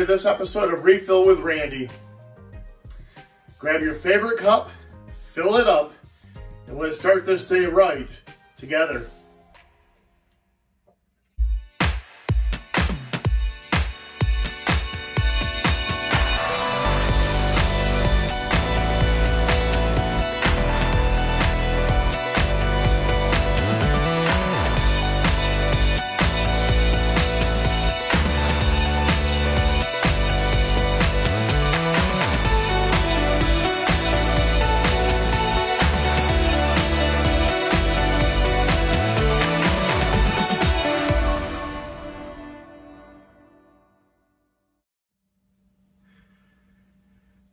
To this episode of Refill with Randy. Grab your favorite cup, fill it up, and let's start this day right together.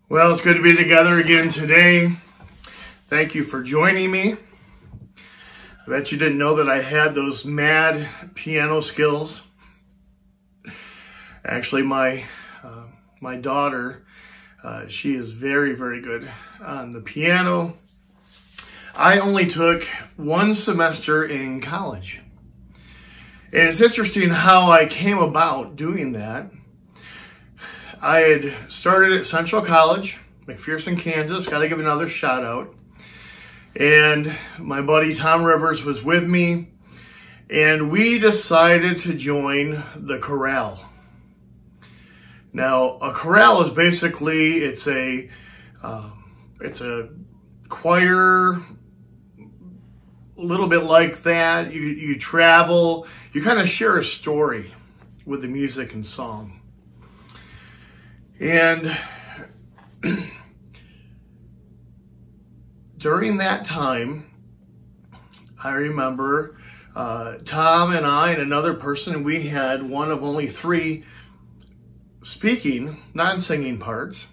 Well, it's good to be together again today. Thank you for joining me. I bet you didn't know that I had those mad piano skills. Actually, my uh, my daughter, uh, she is very, very good on the piano. I only took one semester in college. And it's interesting how I came about doing that. I had started at Central College, McPherson, Kansas. Got to give another shout out. And my buddy Tom Rivers was with me, and we decided to join the chorale. Now, a chorale is basically it's a um, it's a choir, a little bit like that. You you travel, you kind of share a story with the music and song. And during that time, I remember uh, Tom and I and another person, we had one of only three speaking, non singing parts.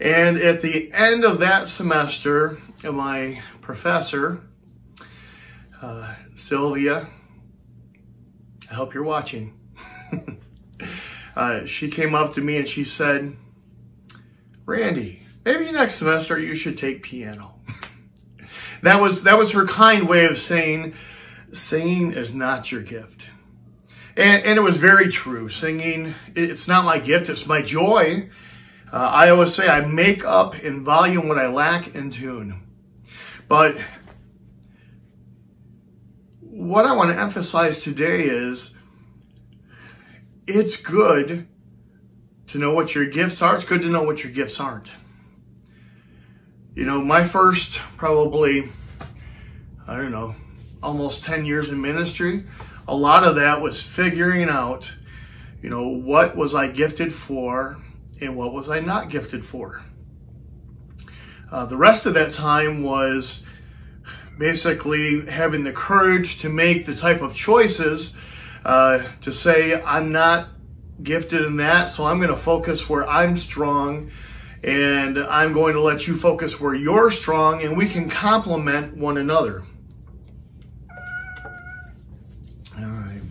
And at the end of that semester, my professor, uh, Sylvia, I hope you're watching. uh, she came up to me and she said, Randy, maybe next semester you should take piano. that was that was her kind way of saying singing is not your gift. And, and it was very true. Singing, it's not my gift, it's my joy. Uh, I always say I make up in volume what I lack in tune. But what I want to emphasize today is it's good to know what your gifts are. It's good to know what your gifts aren't. You know, my first probably, I don't know, almost 10 years in ministry, a lot of that was figuring out, you know, what was I gifted for and what was I not gifted for. Uh, the rest of that time was basically having the courage to make the type of choices uh, to say, I'm not gifted in that, so I'm going to focus where I'm strong and I'm going to let you focus where you're strong and we can complement one another. All right.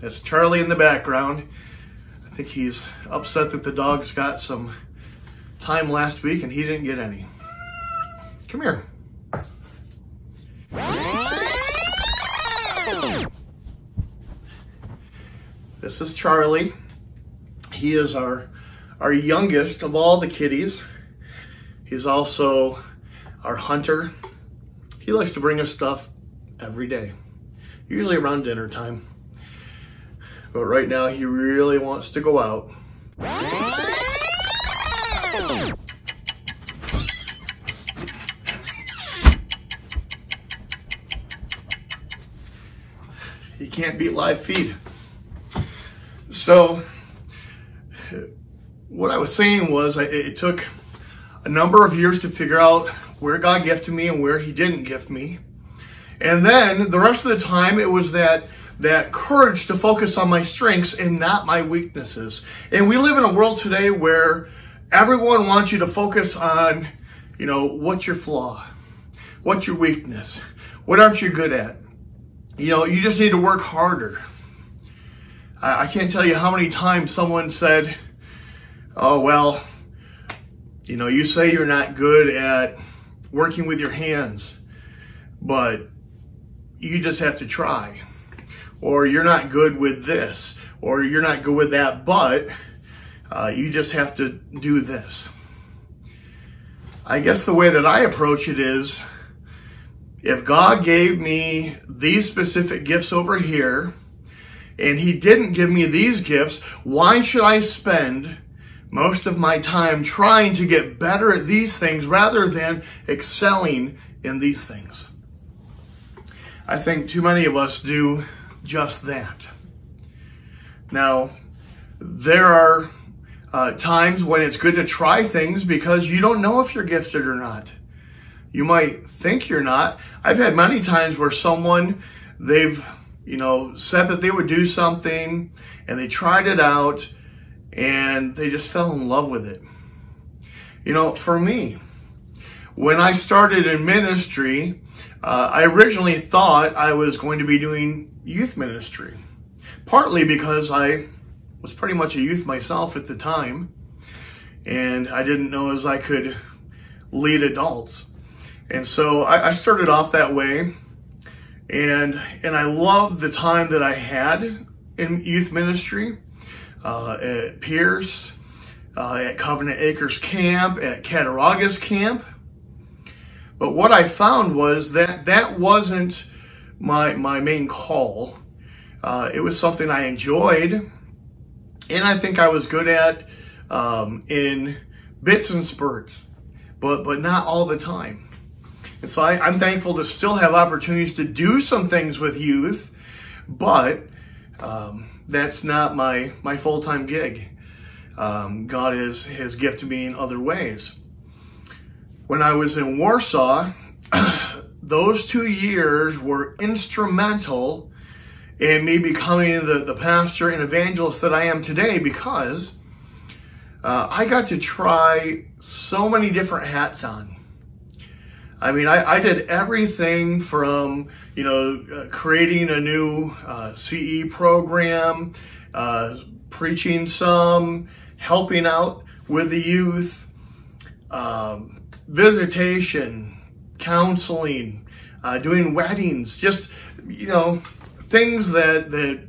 That's Charlie in the background. I think he's upset that the dogs got some time last week and he didn't get any. Come here. This is Charlie. He is our our youngest of all the kitties. He's also our hunter. He likes to bring us stuff every day, usually around dinner time. But right now he really wants to go out. He can't beat live feed. So, what I was saying was, it took a number of years to figure out where God gifted me and where He didn't gift me. And then the rest of the time, it was that that courage to focus on my strengths and not my weaknesses. And we live in a world today where everyone wants you to focus on, you know, what's your flaw? What's your weakness? What aren't you good at? You know, you just need to work harder. I, I can't tell you how many times someone said, oh, well, you know, you say you're not good at working with your hands, but you just have to try. Or you're not good with this, or you're not good with that, but uh, you just have to do this. I guess the way that I approach it is if God gave me these specific gifts over here, and He didn't give me these gifts, why should I spend most of my time trying to get better at these things rather than excelling in these things? I think too many of us do just that. Now, there are uh, times when it's good to try things because you don't know if you're gifted or not. You might think you're not. I've had many times where someone, they've, you know, said that they would do something and they tried it out and they just fell in love with it. You know, for me, when I started in ministry, uh, I originally thought I was going to be doing youth ministry, partly because I was pretty much a youth myself at the time, and I didn't know as I could lead adults. And so I, I started off that way, and and I loved the time that I had in youth ministry uh, at Pierce, uh, at Covenant Acres Camp, at Cattaraugus Camp. But what I found was that that wasn't my my main call. Uh, it was something I enjoyed, and I think I was good at um, in bits and spurts, but but not all the time. And so I, I'm thankful to still have opportunities to do some things with youth, but um, that's not my, my full-time gig. Um, God is, has gifted me in other ways. When I was in Warsaw, those two years were instrumental in me becoming the, the pastor and evangelist that I am today because uh, I got to try so many different hats on. I mean, I, I did everything from, you know, uh, creating a new uh, CE program, uh, preaching some, helping out with the youth, um, visitation, counseling, uh, doing weddings, just, you know, things that, that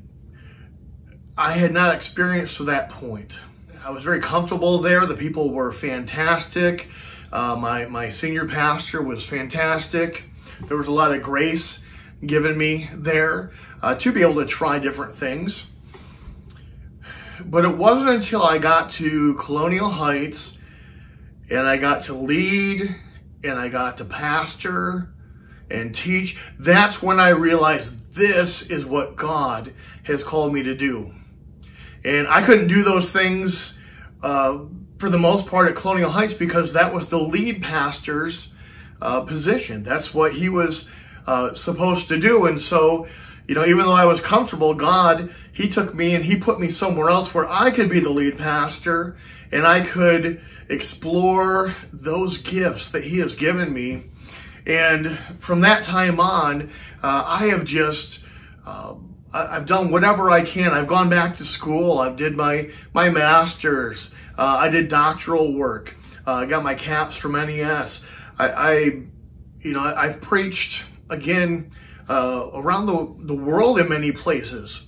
I had not experienced to that point. I was very comfortable there. The people were fantastic. Uh, my, my senior pastor was fantastic. There was a lot of grace given me there uh, to be able to try different things. But it wasn't until I got to Colonial Heights and I got to lead and I got to pastor and teach, that's when I realized this is what God has called me to do. And I couldn't do those things uh, for the most part at Colonial Heights because that was the lead pastor's uh, position. That's what he was uh, supposed to do. And so, you know, even though I was comfortable, God, he took me and he put me somewhere else where I could be the lead pastor and I could explore those gifts that he has given me. And from that time on, uh, I have just, uh, I've done whatever I can. I've gone back to school. I've did my, my master's. Uh, I did doctoral work. Uh, I got my caps from NES. I, I you know, I, have preached again uh, around the, the world in many places,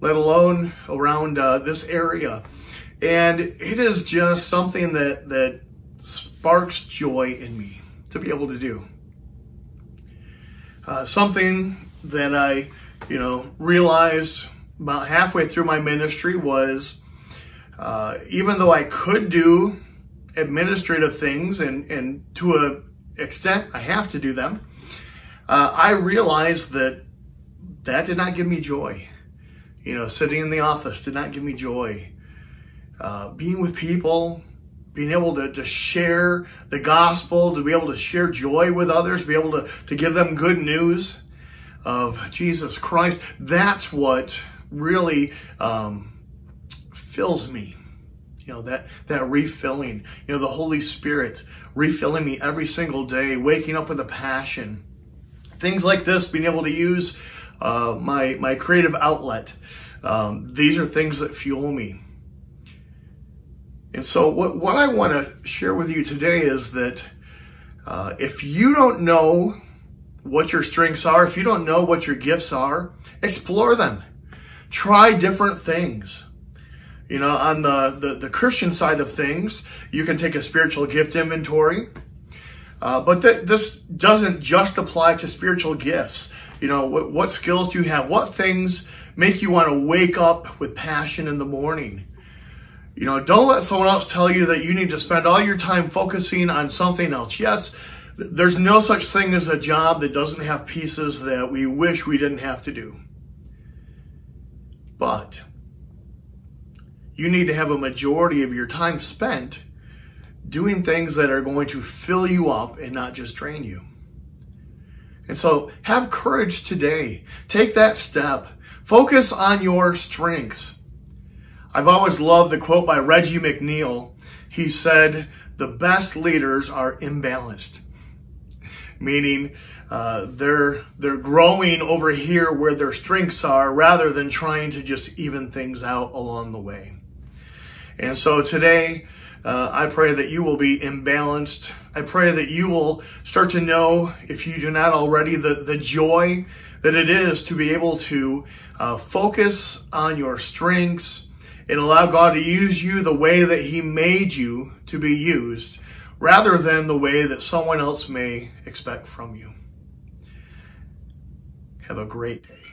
let alone around uh, this area. And it is just something that, that sparks joy in me to be able to do. Uh, something that I, you know, realized about halfway through my ministry was uh, even though I could do administrative things and, and to an extent I have to do them, uh, I realized that that did not give me joy. You know, sitting in the office did not give me joy. Uh, being with people, being able to, to share the gospel, to be able to share joy with others, be able to, to give them good news of Jesus Christ, that's what really um, fills me. You know, that, that refilling, you know, the Holy Spirit refilling me every single day, waking up with a passion. Things like this, being able to use uh, my, my creative outlet. Um, these are things that fuel me. And so what, what I want to share with you today is that uh, if you don't know what your strengths are, if you don't know what your gifts are, explore them. Try different things. You know, on the, the, the Christian side of things, you can take a spiritual gift inventory. Uh, but th- this doesn't just apply to spiritual gifts. You know, what, what skills do you have? What things make you want to wake up with passion in the morning? You know, don't let someone else tell you that you need to spend all your time focusing on something else. Yes, there's no such thing as a job that doesn't have pieces that we wish we didn't have to do. But you need to have a majority of your time spent doing things that are going to fill you up and not just drain you. And so have courage today. Take that step. Focus on your strengths. I've always loved the quote by Reggie McNeal. He said, the best leaders are imbalanced meaning uh, they're they're growing over here where their strengths are rather than trying to just even things out along the way. And so today, uh, I pray that you will be imbalanced. I pray that you will start to know, if you do not already, the, the joy that it is to be able to uh, focus on your strengths and allow God to use you the way that He made you to be used rather than the way that someone else may expect from you. Have a great day.